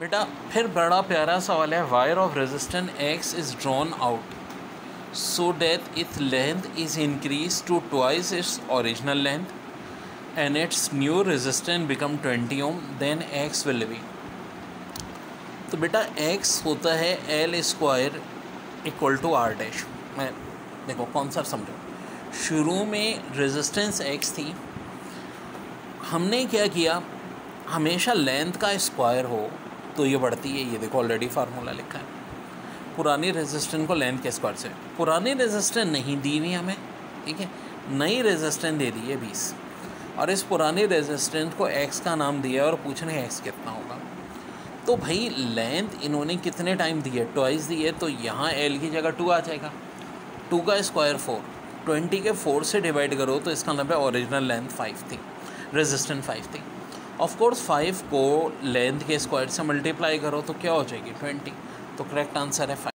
बेटा, फिर बड़ा प्यारा सवाल है। Wire of resistance X is drawn out so that its length is increase to twice its original length and its new resistance become twenty ohm then X will be तो बेटा X होता है L square equal to R dash मैं, देखो concept समझो। शुरू में resistance x थी। हमने क्या किया? हमेशा लेंथ का स्क्वायर हो तो ये बढ़ती है, ये देखो ऑलरेडी फार्मूला लिखा है। पुरानी रेजिस्टेंस को लेंथ के स्क्वायर से। पुरानी रेजिस्टेंस नहीं दी हुई हमें, ठीक है? नई रेजिस्टेंस दे दी है बीस। और इस पुरानी रेजिस्टेंस को एक्स का नाम दिया और पूछने एक्स कितना होगा। तो भाई लेंथ इन्होंने कितने टाइम दिए ट्वाइस दिए तो यहाँ एल की जगह टू आ जाएगा। टू का स्क्वायर फोर ट्वेंटी के फोर से डिवाइड करो तो इसका मतलब है ओरिजिनल लेंथ फाइव थी रेजिस्टेंट फाइव थी। ऑफ़ कोर्स फाइव को लेंथ के स्क्वायर से मल्टीप्लाई करो तो क्या हो जाएगी? ट्वेंटी तो करेक्ट आंसर है फाइव